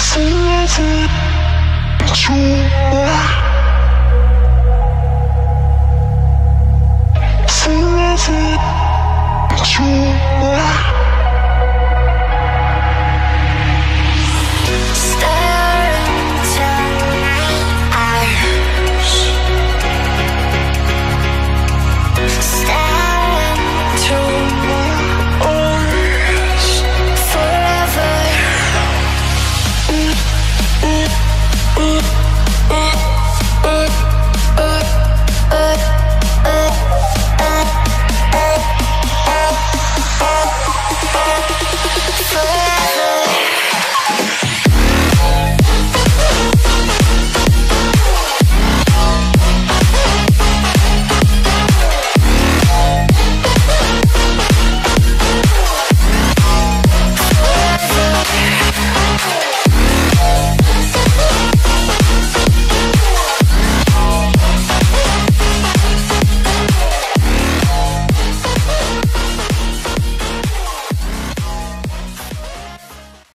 Sing it to